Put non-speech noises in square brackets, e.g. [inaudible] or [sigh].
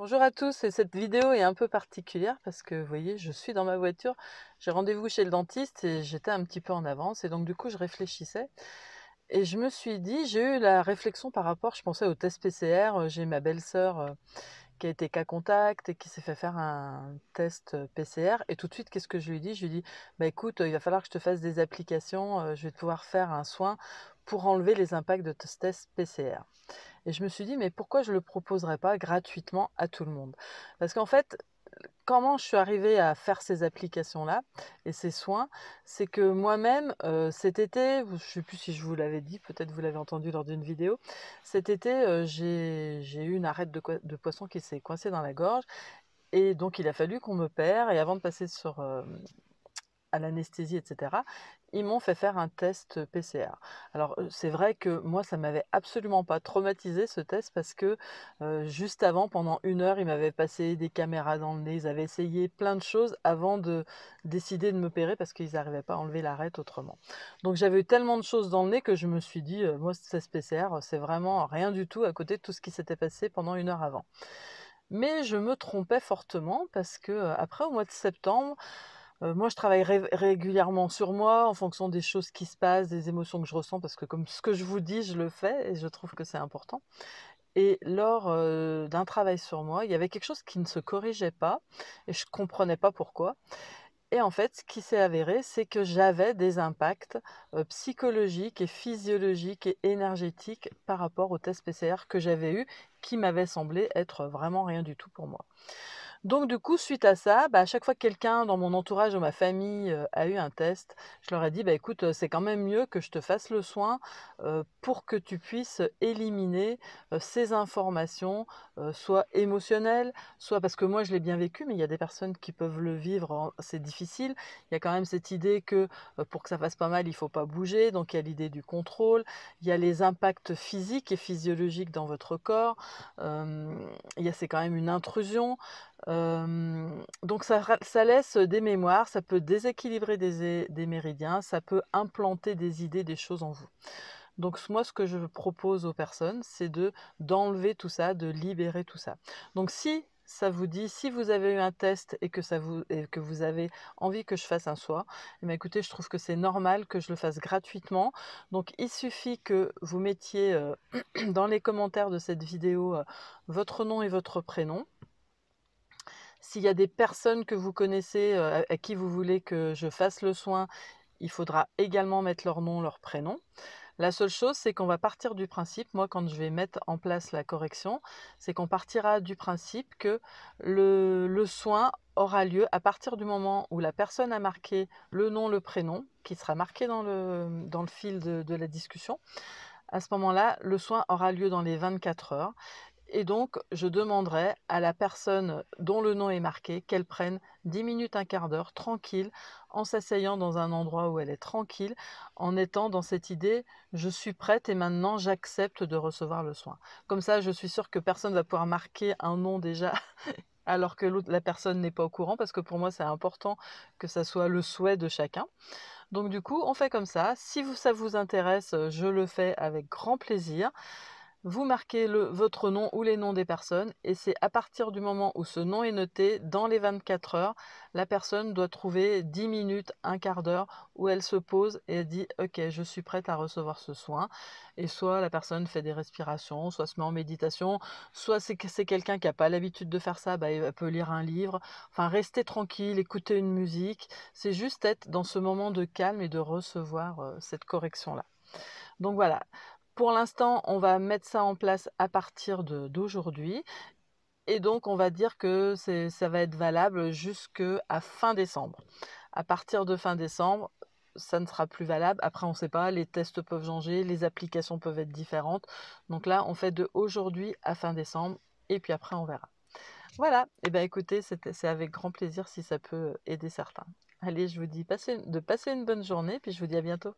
Bonjour à tous, et cette vidéo est un peu particulière parce que vous voyez, je suis dans ma voiture, j'ai rendez-vous chez le dentiste et j'étais un petit peu en avance et donc du coup je réfléchissais et je me suis dit, j'ai eu la réflexion par rapport, je pensais au test PCR, euh, j'ai ma belle-sœur euh, qui a été cas contact et qui s'est fait faire un test euh, PCR et tout de suite qu'est-ce que je lui dis Je lui dis, bah écoute, il va falloir que je te fasse des applications, je vais pouvoir faire un soin pour enlever les impacts de ce test PCR. Et je me suis dit, mais pourquoi je ne le proposerais pas gratuitement à tout le monde? Parce qu'en fait, comment je suis arrivée à faire ces applications-là et ces soins, c'est que moi-même, euh, cet été, je ne sais plus si je vous l'avais dit, peut-être vous l'avez entendu lors d'une vidéo, cet été, euh, j'ai eu une arête de, poisson qui s'est coincée dans la gorge. Et donc, il a fallu qu'on me perd. Et avant de passer sur, euh, à l'anesthésie, etc., ils m'ont fait faire un test PCR. Alors c'est vrai que moi ça m'avait absolument pas traumatisé ce test parce que juste avant, pendant une heure, ils m'avaient passé des caméras dans le nez, ils avaient essayé plein de choses avant de décider de me pérer parce qu'ils n'arrivaient pas à enlever l'arête autrement. Donc j'avais eu tellement de choses dans le nez que je me suis dit, moi ce test PCR c'est vraiment rien du tout à côté de tout ce qui s'était passé pendant une heure avant. Mais je me trompais fortement parce que après au mois de septembre, euh, moi, je travaille régulièrement sur moi en fonction des choses qui se passent, des émotions que je ressens, parce que comme ce que je vous dis, je le fais et je trouve que c'est important. Et lors euh, d'un travail sur moi, il y avait quelque chose qui ne se corrigeait pas et je ne comprenais pas pourquoi. Et en fait, ce qui s'est avéré, c'est que j'avais des impacts euh, psychologiques et physiologiques et énergétiques par rapport au test PCR que j'avais eu, qui m'avait semblé être vraiment rien du tout pour moi. Donc du coup, suite à ça, bah, à chaque fois que quelqu'un dans mon entourage ou ma famille a eu un test, je leur ai dit, bah, écoute, c'est quand même mieux que je te fasse le soin pour que tu puisses éliminer ces informations, soit émotionnelles, soit parce que moi je l'ai bien vécu, mais il y a des personnes qui peuvent le vivre, c'est difficile. Il y a quand même cette idée que pour que ça fasse pas mal, il ne faut pas bouger, donc il y a l'idée du contrôle, il y a les impacts physiques et physiologiques dans votre corps, il c'est quand même une intrusion donc ça, laisse des mémoires, ça peut déséquilibrer des, méridiens, ça peut implanter des idées, des choses en vous. Donc moi, ce que je propose aux personnes, c'est de d'enlever tout ça, de libérer tout ça. Donc si ça vous dit, si vous avez eu un test et que, ça vous, que vous avez envie que je fasse un soin, eh écoutez, je trouve que c'est normal que je le fasse gratuitement. Donc il suffit que vous mettiez [clears throat] dans les commentaires de cette vidéo votre nom et votre prénom. S'il y a des personnes que vous connaissez à qui vous voulez que je fasse le soin, il faudra également mettre leur nom, leur prénom. La seule chose, c'est qu'on va partir du principe, moi quand je vais mettre en place la correction, c'est qu'on partira du principe que le, soin aura lieu à partir du moment où la personne a marqué le nom, le prénom, qui sera marqué dans le, dans fil de la discussion. À ce moment-là, le soin aura lieu dans les 24 heures. Et donc, je demanderai à la personne dont le nom est marqué qu'elle prenne 10 minutes, un quart d'heure, tranquille, en s'asseyant dans un endroit où elle est tranquille, en étant dans cette idée, je suis prête et maintenant j'accepte de recevoir le soin. Comme ça, je suis sûre que personne ne va pouvoir marquer un nom déjà [laughs] alors que la personne n'est pas au courant, parce que pour moi, c'est important que ça soit le souhait de chacun. Donc du coup, on fait comme ça. Si ça vous intéresse, je le fais avec grand plaisir vous marquez votre nom ou les noms des personnes et c'est à partir du moment où ce nom est noté, dans les 24 heures, la personne doit trouver 10 minutes, un quart d'heure où elle se pose et dit ok je suis prête à recevoir ce soin et soit la personne fait des respirations, soit se met en méditation, soit c'est quelqu'un qui n'a pas l'habitude de faire ça, bah, elle peut lire un livre, enfin rester tranquille, écouter une musique, c'est juste être dans ce moment de calme et de recevoir euh, cette correction là. Donc voilà, pour l'instant, on va mettre ça en place à partir d'aujourd'hui. Et donc, on va dire que ça va être valable jusqu'à fin décembre. À partir de fin décembre, ça ne sera plus valable. Après, on ne sait pas, les tests peuvent changer, les applications peuvent être différentes. Donc là, on fait de aujourd'hui à fin décembre et puis après, on verra. Voilà, et eh bien écoutez, c'est avec grand plaisir si ça peut aider certains. Allez, je vous dis de passer une bonne journée, puis je vous dis à bientôt.